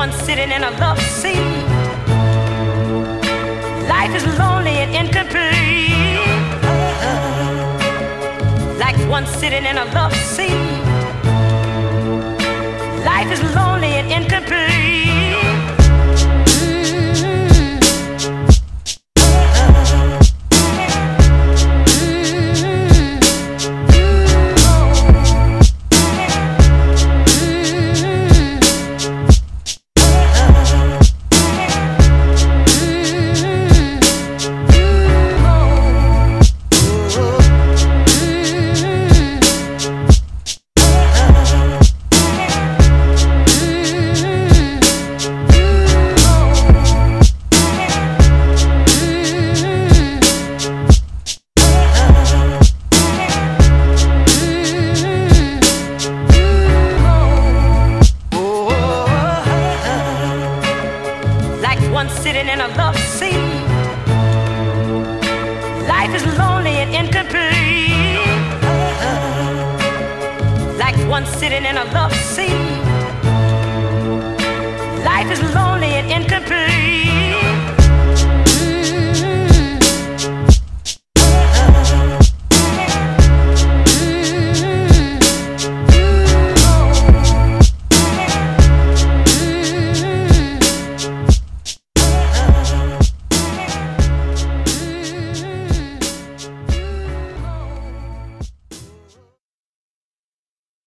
one sitting in a love seat. Life is lonely and incomplete. Like one sitting in a love seat. Life is lonely and incomplete. Sitting in a love seat. Life is lonely and incomplete. Like one sitting in a love seat.